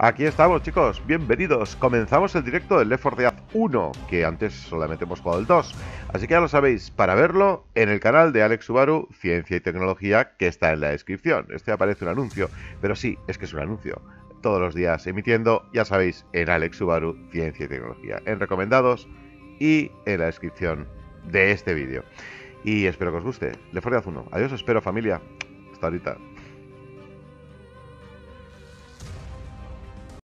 Aquí estamos, chicos. Bienvenidos. Comenzamos el directo del Left 4 Dead 1, que antes solamente hemos jugado el 2. Así que ya lo sabéis, para verlo en el canal de Alex Subaru, Ciencia y Tecnología, que está en la descripción. Este aparece un anuncio, pero sí, es que es un anuncio. Todos los días emitiendo, ya sabéis, en Alex Subaru, Ciencia y Tecnología, en recomendados y en la descripción de este vídeo. Y espero que os guste. Left 4 Dead 1. Adiós, espero familia. Hasta ahorita.